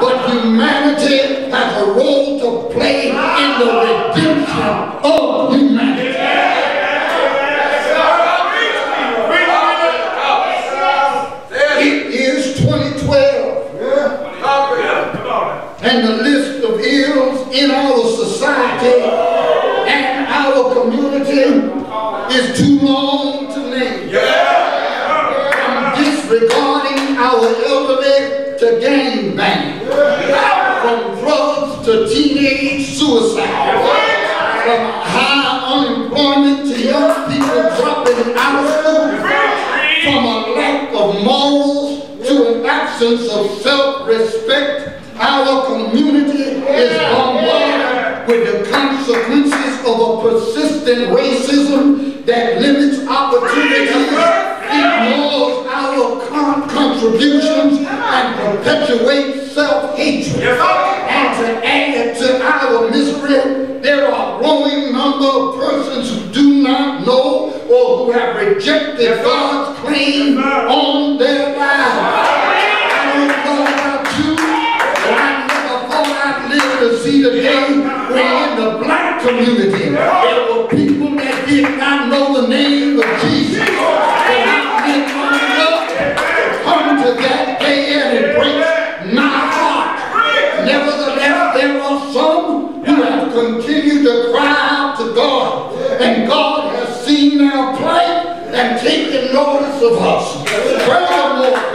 but humanity has a role to play in the redemption of humanity. It is 2012, and the list of ills in our society and our community is too long to name. From disregarding our suicide, from high unemployment to young people dropping out of school, from a lack of morals to an absence of self-respect, our community is bombarded with the consequences of a persistent racism that limits opportunities, ignores our con- contributions, and perpetuates self-hatred. Community there were people that did not know the name of Jesus. But I've been to come to that day and it breaks my heart. Nevertheless, there are some who have continued to cry out to God, and God has seen our plight and taken notice of us. Furthermore,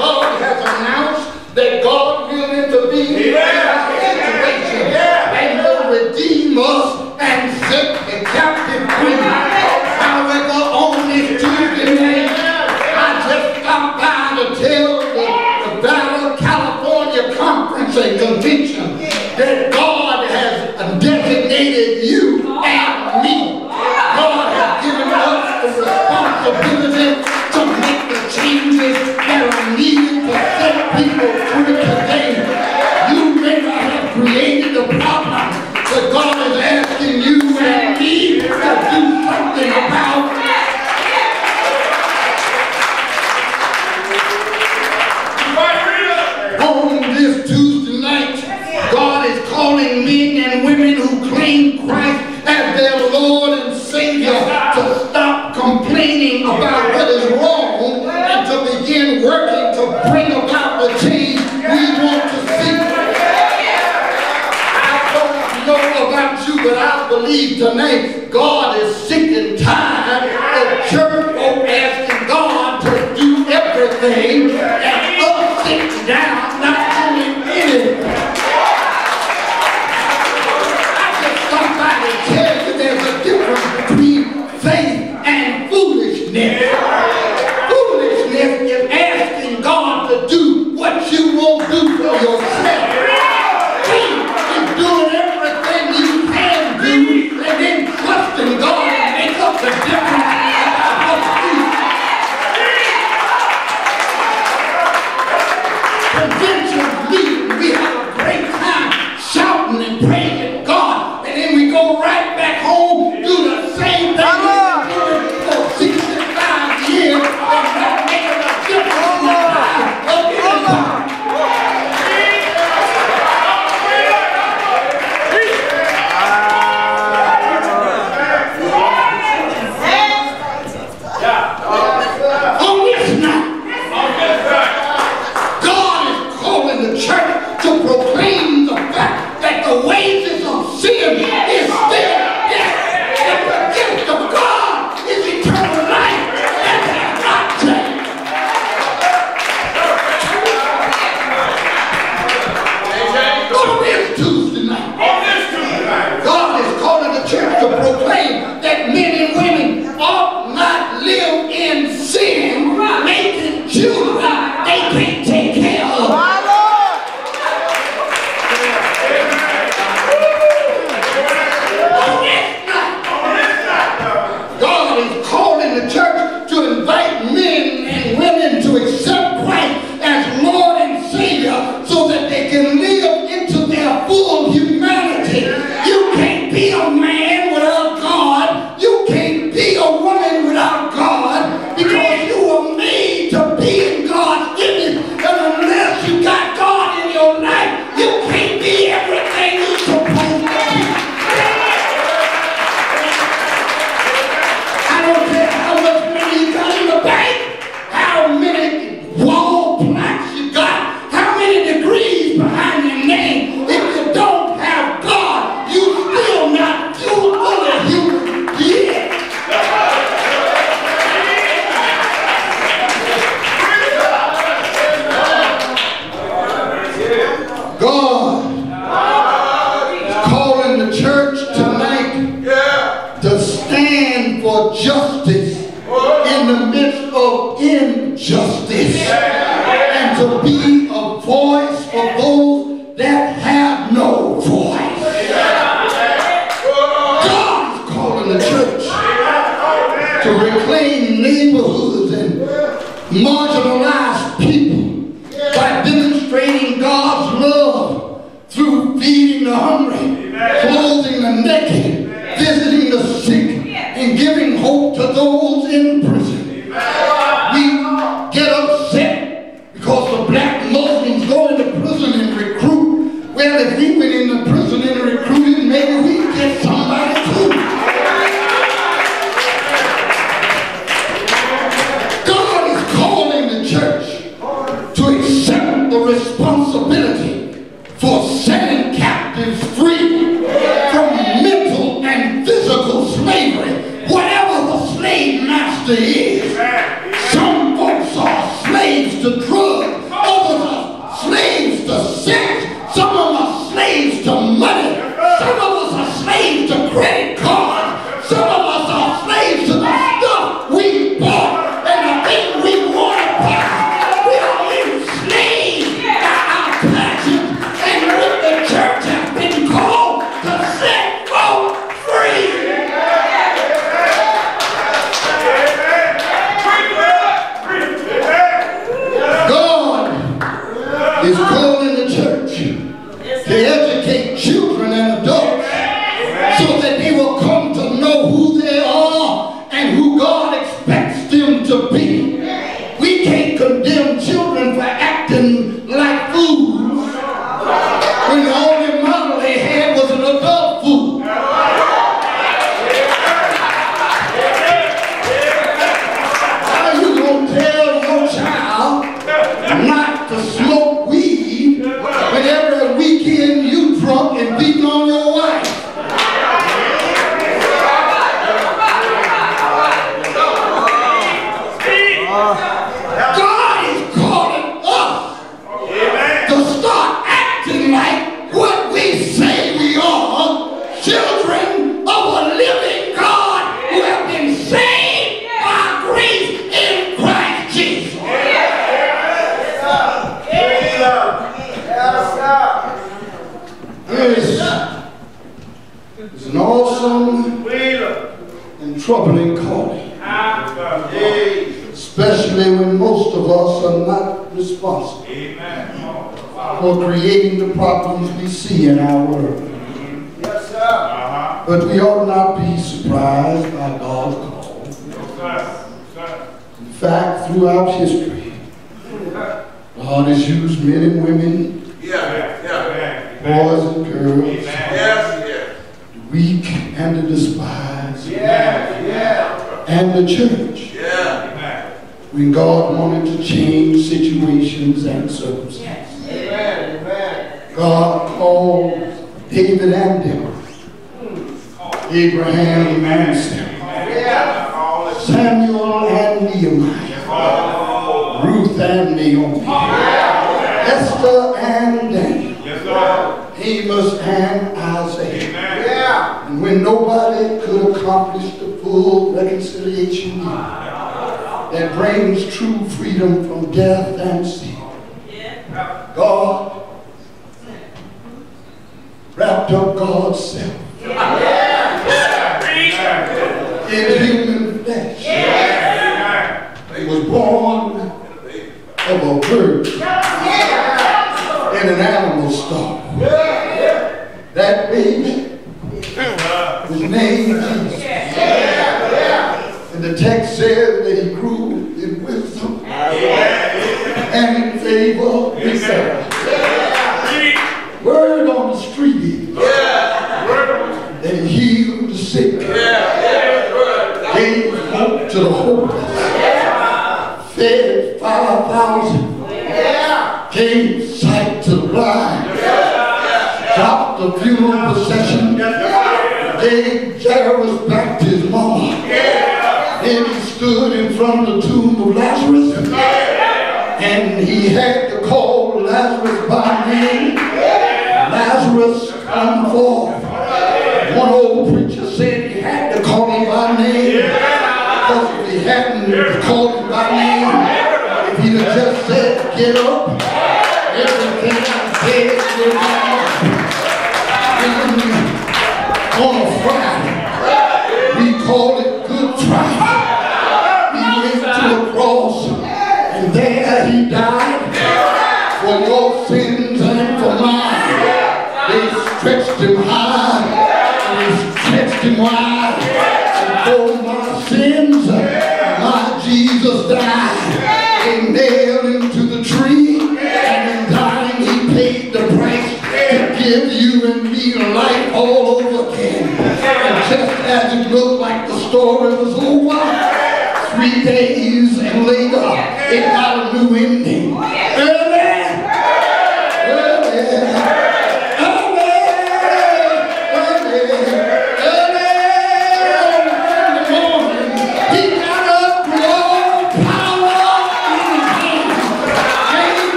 Believe to reclaim neighborhoods and marginalized slave master you drunk not responsible for creating the problems we see in our world. Uh-huh. But we ought not be surprised by God's call. In fact, throughout history, God has used men and women, yeah boys and girls, the weak and the despised, and the church. When God wanted to change situations and circumstances. God called David and Deborah, Abraham and Sarah, Samuel and Nehemiah, Ruth and Naomi, Esther and Daniel, Amos and Isaiah. And when nobody could accomplish the full reconciliation that brings true freedom from death and sin, God wrapped up God's self in human flesh. He was born of a virgin in an animal stall. That baby was named Jesus. And the text says that he grew in wisdom and in favor with Sarah. Word on the street is that he healed the sick, gave hope to the hopeless, fed 5,000, gave sight to the blind, stopped the funeral procession, gave Jairus back to his mama. Then he stood in front of the tomb of Lazarus, and he had to call Lazarus by name. Lazarus, come forth. He called him by name, if he'd have just said, get up, everything be on a Friday. We call it Good. He went to cross, and there he died for your sins and for mine. They stretched him high, they stretched him wide. Give you and me life all over again. And just as it looked like the story was over, three days and later, it got a new ending.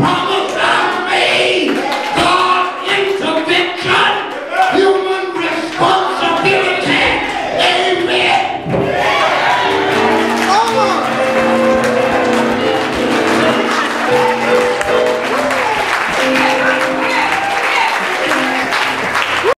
power.